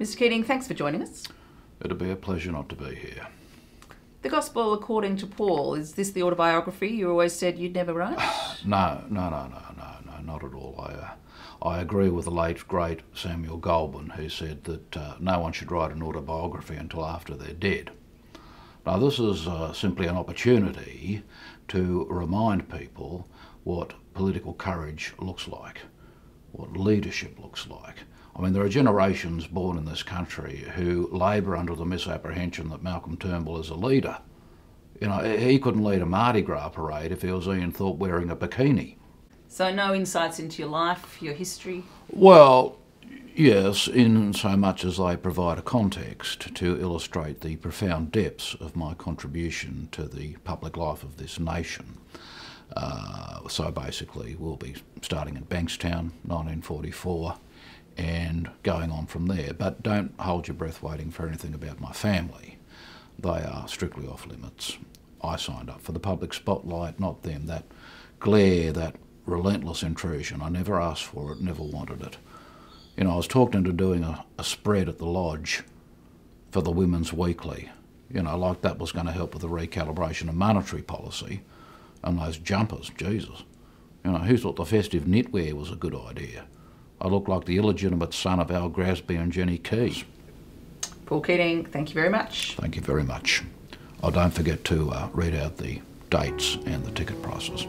Mr. Keating, thanks for joining us. It'd be a pleasure not to be here. The Gospel According to Paul, is this the autobiography you always said you'd never write? No, no, no, no, no, no, not at all. I, uh, I agree with the late, great Samuel Goldwyn, who said that uh, no one should write an autobiography until after they're dead. Now, this is uh, simply an opportunity to remind people what political courage looks like, what leadership looks like. I mean, there are generations born in this country who labour under the misapprehension that Malcolm Turnbull is a leader. You know, he couldn't lead a Mardi Gras parade if he was Ian Thorpe wearing a bikini. So, no insights into your life, your history? Well, yes, in so much as they provide a context to illustrate the profound depths of my contribution to the public life of this nation. Uh, so basically, we'll be starting at Bankstown, 1944, and going on from there. But don't hold your breath waiting for anything about my family. They are strictly off limits. I signed up for the public spotlight, not them. That glare, that relentless intrusion. I never asked for it, never wanted it. You know, I was talked into doing a, a spread at the lodge for the Women's Weekly. You know, like that was going to help with the recalibration of monetary policy. And those jumpers, Jesus. You know, who thought the festive knitwear was a good idea? I look like the illegitimate son of Al Grassby and Jenny Keys. Paul Keating, thank you very much. Thank you very much. Oh, don't forget to uh, read out the dates and the ticket prices.